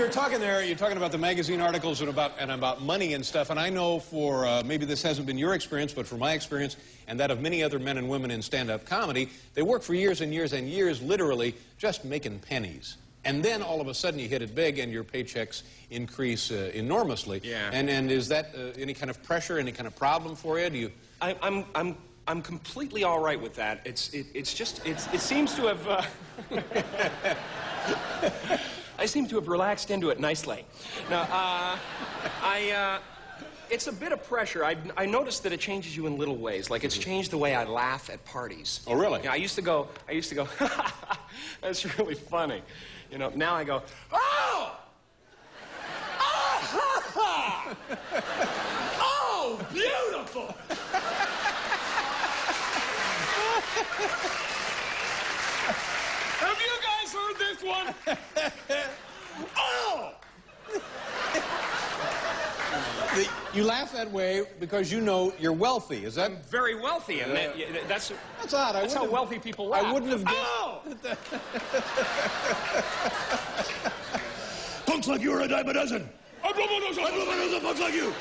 You're talking there, you're talking about the magazine articles and about, and about money and stuff, and I know for, uh, maybe this hasn't been your experience, but for my experience and that of many other men and women in stand-up comedy, they work for years and years and years, literally, just making pennies. And then all of a sudden you hit it big and your paychecks increase uh, enormously. Yeah. And, and is that uh, any kind of pressure, any kind of problem for you? Do you... I, I'm, I'm, I'm completely all right with that. It's, it, it's just, it's, it seems to have, uh, seem to have relaxed into it nicely. Now, uh, I, uh, it's a bit of pressure. I, I noticed that it changes you in little ways. Like it's changed the way I laugh at parties. Oh, really? Yeah, I used to go, I used to go, that's really funny. You know, now I go, oh! Oh, oh beautiful! Have you guys heard this one? oh! The, you laugh that way because you know you're wealthy. Is that... I'm Very wealthy, and that, that's That's odd. I that's how wealthy people laugh. I wouldn't have guessed... Oh! Punks like you are a dime a dozen. I blow my nose I off. blow my nose punks like you.